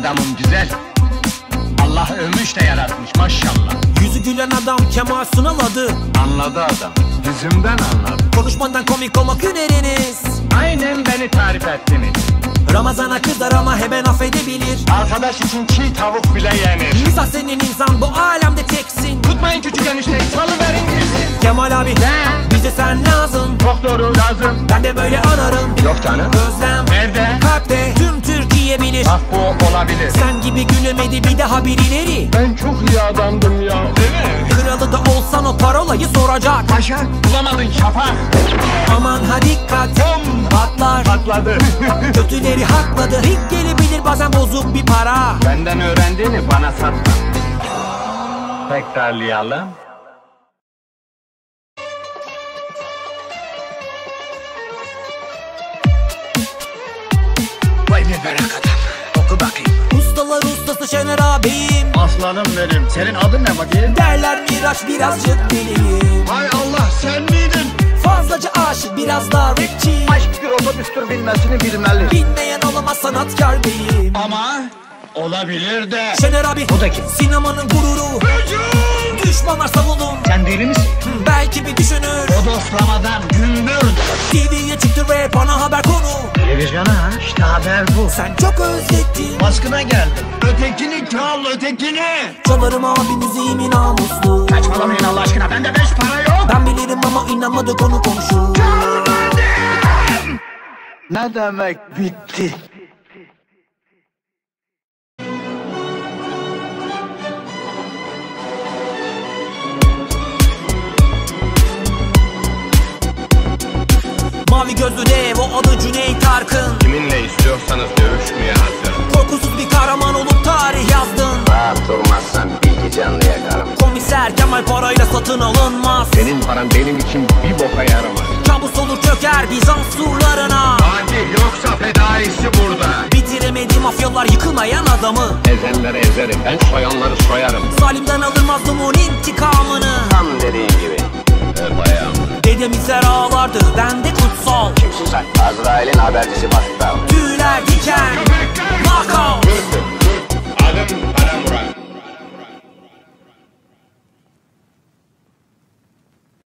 adamım güzel. Allah övmüş de yaratmış maşallah. Yüzü gülen adam Kemal Sunal adı Anladı adam. Yüzümden anladı. Konuşmadan komik olmak hüneriniz Aynen beni tarif ettiniz. Ramazana kızar ama hemen affedebilir Arkadaş için çiğ tavuk bile yenir. Mizah senin insan bu alemde teksin Tutmayın küçük enişteyi salıverin girsin. Kemal abi Ne? bize sen lazım Çok doğru lazım. Ben de böyle anarım Yok canım. Özlem Nerede? Kalpte tüm Türkiye bilir Bak bu olabilir. Sen gibi gülemedi bir daha birileri Ben çok iyi adamdım ya. Değil mi? Kralı da olsan o parolayı soracak Paşa bulamadın şafak. Aman ha dikkat Patlar Patladı. Kötüleri hakladı Rik gelebilir bazen bozuk bir para Benden öğrendiğini bana satma. Tekrarlayalım. Adam. Oku bakayım. Ustalar ustası Şener abim Aslanım benim. Senin adın ne bakayım? Derler Miraç birazcık deliyim Hay Allah sen miydin? Fazlaca aşık biraz daha rapçi Aşk bir otobüstür bilmesini bilmeli. Bilmeyen olamaz sanatkar beyim Ama olabilir de. Şener abi O da kim? Sinemanın gururu Düşmanlar savunun Sen deli misin? Belki bir düşünür O dostlamadan gümbür. TV'ye çıktı rap ana haber konu Ha? İşte haber bu. Sen çok özlettin Baskına geldim. Ötekini çal ötekini. Çalarım abi müziğimi namuslu Saçmalamayın Allah aşkına bende beş para yok. Ben bilirim ama inanmadı konu komşu Ne demek bitti? Mavi gözlü dev o adı Cüneyt Arkın Kiminle istiyorsanız dövüşmeye hazırım. Korkusuz bir kahraman olup tarih yazdın Rahat durmazsan bilgi canlı yakarım. Komiser Kemal parayla satın alınmaz Senin paran benim için bir boka yaramaz. Kabus olur çöker Bizans surlarına Hadi yoksa fedaisi burada. Bitiremedi mafyalar yıkılmayan adamı Ezenleri ezerim, ben soyanları soyarım. Zalimden alır mazlumun intikamını Tam dediğin gibi. Ayağımı. Dedem izler ağlardı bende kutsal Sen? Azrail'in habercisi Knockout